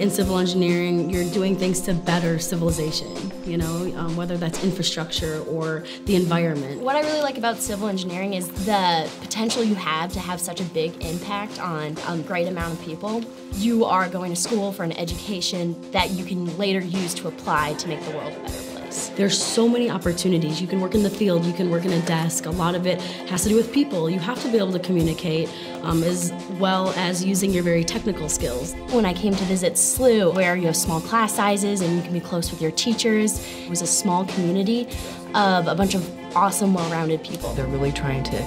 in civil engineering, you're doing things to better civilization, you know, um, whether that's infrastructure or the environment. What I really like about civil engineering is the potential you have to have such a big impact on a great amount of people. You are going to school for an education that you can later use to apply to make the world a better place. There's so many opportunities. You can work in the field, you can work in a desk. A lot of it has to do with people. You have to be able to communicate um, as well as using your very technical skills. When I came to visit SLU, where you have small class sizes and you can be close with your teachers, it was a small community of a bunch of awesome, well-rounded people. They're really trying to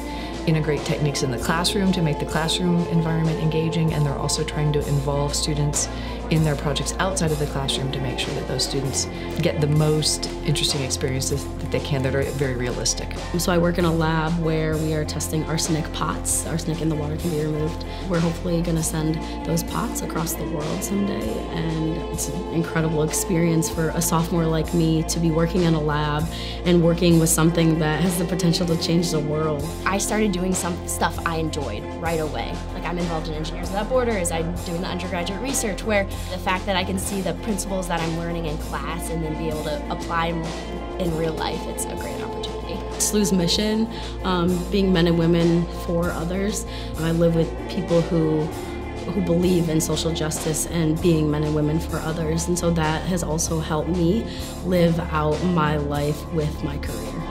integrate techniques in the classroom to make the classroom environment engaging, and they're also trying to involve students in their projects outside of the classroom to make sure that those students get the most interesting experiences they can that are very realistic. So I work in a lab where we are testing arsenic pots. Arsenic in the water can be removed. We're hopefully going to send those pots across the world someday, and it's an incredible experience for a sophomore like me to be working in a lab and working with something that has the potential to change the world. I started doing some stuff I enjoyed right away. I'm involved in Engineers Without Borders, I'm doing the undergraduate research where the fact that I can see the principles that I'm learning in class and then be able to apply them in real life, it's a great opportunity. SLU's mission, um, being men and women for others. I live with people who who believe in social justice and being men and women for others. And so that has also helped me live out my life with my career.